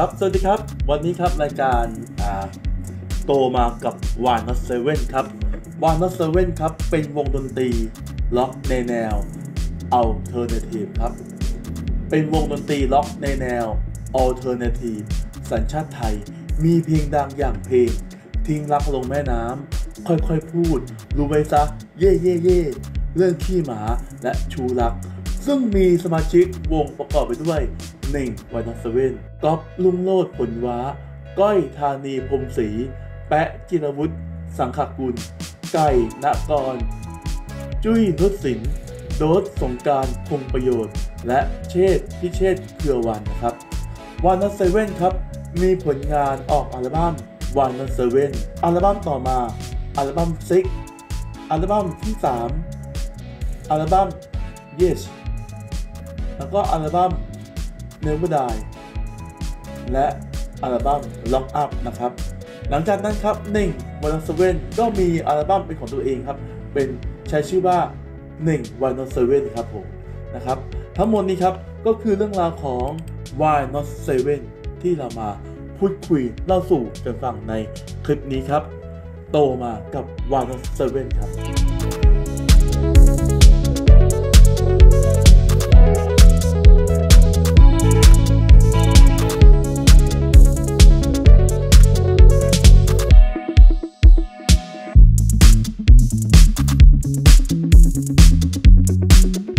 ครับ สวัสดีครับ วันนี้ครับรายการอ่าโตมากับวายน็อตเซเว่นครับวายน็อตเซเว่นครับ เป็นวงดนตรีล็อกในแนวอัลเทอร์เนทีฟครับ เป็นวงดนตรีล็อกในแนวอัลเทอร์เนทีฟสัญชาติไทย มีเพลงดังอย่างเพลง ทิ้งรักลงแม่น้ำค่อยๆพูด รู้ไว้ซะ เย่เย่เย่เรื่องขี้หมาและชู้รัก ซึ่งมีสมาชิกวงประกอบไปด้วยหนึ่งวันนัสเว่นก๊อฟลุงโลดผลว้า ก้อยธานีพรมศรีแปะจิรวุฒิสังขกุล ไก่ณกร จุ้ยนุชสินโดสสงการคงประโยชน์ และเชษพิเชษเครือวันนะครับวานนัสเซเว่นครับ มีผลงานออกอัลบั้มวานนัสเซเว่นอัลบั้มต่อมาอัลบั้มซิกอัลบั้มที่ 3 อัลบั้ม Yes แล้วก็อัลบั้ม Never Die และอัลบั้ม Lock Up นะครับ หลังจากนั้นครับหนึ่งวันนัสเว่นก็มีอัลบั้มเป็นของตัวเองครับ เป็นใช้ชื่อว่า1 Why Not 7ครับผมนะครับ ทั้งหมดนี้ครับก็คือเรื่องราวของ Why Not 7ที่เรามาพูดคุยเล่าสู่กันฟังในคลิปนี้ครับ โตมากับ Why Not 7ครับ Thank you.